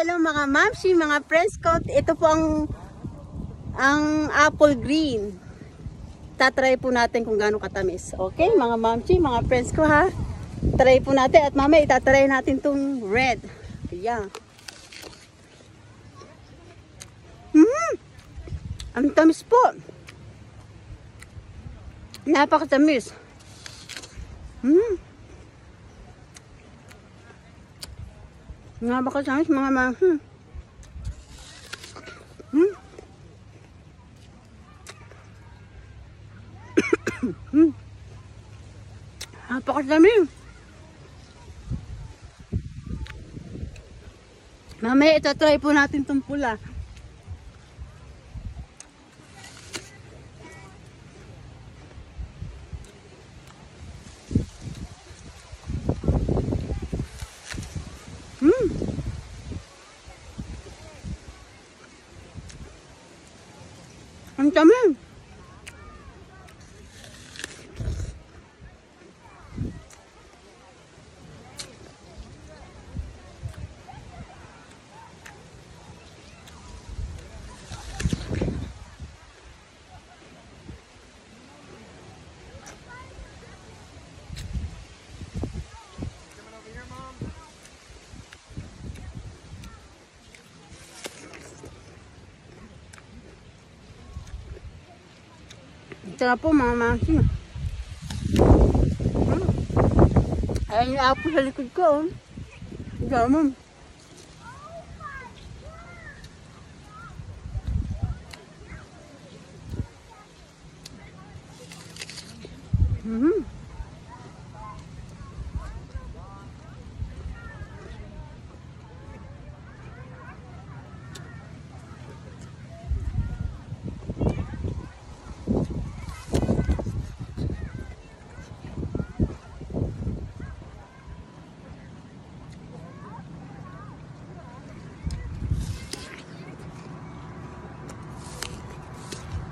hello mga mamshi, mga friends ko. Ito po ang ang apple green. Tatry po natin kung gaano katamis. Okay, mga mamshi, mga friends ko ha. Try po natin at mamaya itatry natin tong red. Ayan. Hmm! Ang tamis po. Napakatamis. Hmm. Napakatamis mga mga. Hmm. Hmm. hmm. Napakatamis. Mamaya ito try po natin itong pula. Hmm. Ang dami. Ito na po mga mangsi. Hmm. Ayan yung apo sa likod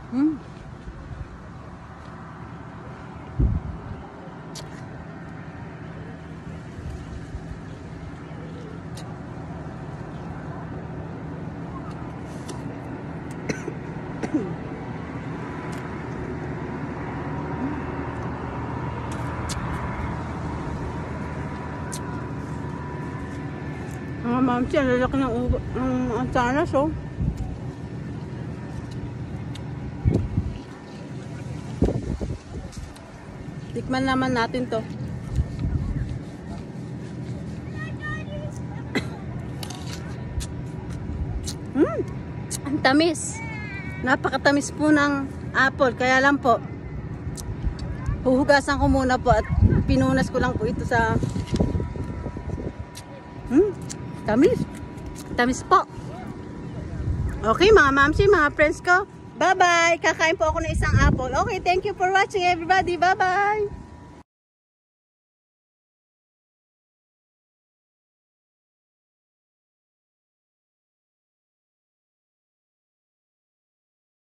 Mm. Mga mamsi, ang lalaki ng, ugo- ng Tikman naman natin to. Hmm, ang tamis. Napakatamis po ng apple. Kaya lang po, huhugasan ko muna po at pinunas ko lang po ito sa... Hmm, tamis. Tamis po. Okay, mga mamsi, mga friends ko. Bye-bye! Kakain po ako ng isang apple. Okay, thank you for watching everybody. Bye-bye!